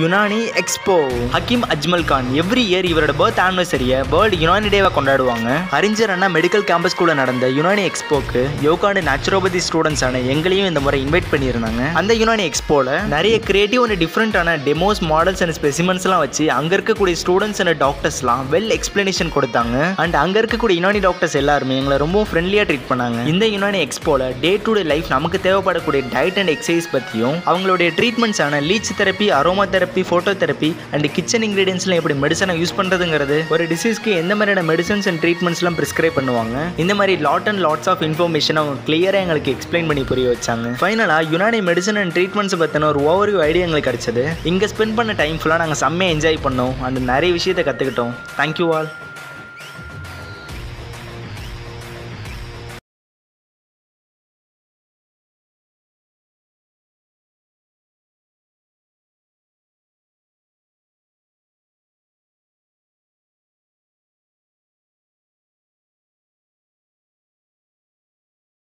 Unani expo. Hakim Ajmal Khan every year இவரோட birth ஆனிவர்சரியை world Unani டேவாக கொண்டாடுவாங்க. அறிஞர் அண்ணா மெடிக்கல் கேம்பஸ் கூட நடந்த யுனானி எக்ஸ்போக்கு யோகா நேச்சுரோபதி ஸ்டூடெண்ட்ஸான எங்களையும் இந்த முறை இன்வைட் பண்ணியிருந்தாங்க. அந்த யுனானி எக்ஸ்போவில் நிறைய கிரியேட்டிவ் அண்ட் டிஃப்ரெண்டான டெமோஸ் மாடல்ஸ் அண்ட் ஸ்பெசிமென்ஸ்லாம் வச்சு அங்கே இருக்கக்கூடிய ஸ்டூடெண்ட்ஸ் அண்ட் டாக்டர்ஸ்லாம் வெல் எக்ஸ்பிளனேஷன் கொடுத்தாங்க. அண்ட் அங்கே இருக்கக்கூடிய யுனானி டாக்டர்ஸ் எல்லாருமே எங்களை ரொம்ப ஃப்ரெண்ட்லியாக ட்ரீட் பண்ணாங்க. இந்த யுனானி எக்ஸ்போல டே டு டே லைஃப் நமக்கு தேவைப்படக்கூடிய டயட் அண்ட் எக்ஸசைஸ் பற்றியும் அவங்களுடைய ட்ரீட்மெண்ட்ஸான leech therapy aroma therapy photo therapy and kitchen இன்கிரீடியன்ஸ்லாம் எப்படி மெடிசனை யூஸ் பண்ணுறதுங்கிறது ஒரு டிசீஸ்க்கு எந்த மாதிரியான மெடிசன்ஸ் அண்ட் ட்ரீட்மெண்ட்ஸ்லாம் ப்ரிஸ்கிரைப் பண்ணுவாங்க? இந்த மாதிரி lot and lots of information அவங்க கிளியராக எங்களுக்கு எக்ஸ்பிளைன் பண்ணி புரிய வச்சாங்க. ஃபைனலாக யுனானி மெடிசன் அண்ட் ட்ரீட்மெண்ட்ஸ் பற்றின ஒரு ஓவர்வியூ ஐடியா எங்களுக்கு கிடைச்சது. இங்கே ஸ்பெண்ட் பண்ண டைம் ஃபுல்லாக நாங்கள் செம்மையாக என்ஜாய் பண்ணோம். அண்ட் நிறைய விஷயத்தை கற்றுக்கிட்டோம் தேங்க்யூ ஆல்